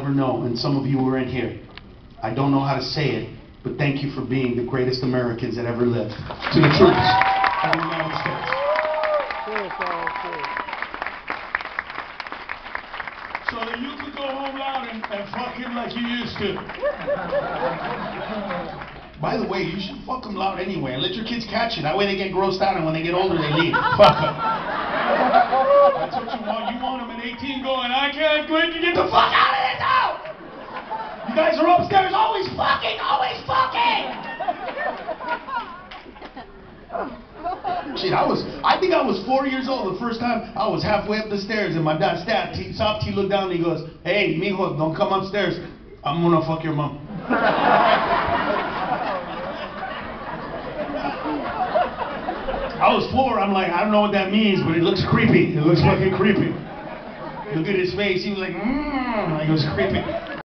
ever know, and some of you were in here. I don't know how to say it, but thank you for being the greatest Americans that ever lived. To the troops of the United States. So that you could go home loud and, and fuck him like you used to. By the way, you should fuck them loud anyway and let your kids catch it. That way they get grossed out and when they get older they leave. Fuck them. That's what you want. You want him at 18 going, I can't wait to get the fuck out of this house! You guys are upstairs always fucking, always fucking! Shit, I was, I think I was four years old the first time I was halfway up the stairs and my dad stopped, he stopped, he looked down and he goes, hey, mijo, don't come upstairs. I'm gonna fuck your mom. I was four, I'm like, I don't know what that means, but it looks creepy. It looks fucking creepy. Look at his face, he was like, mmm, like it was creepy.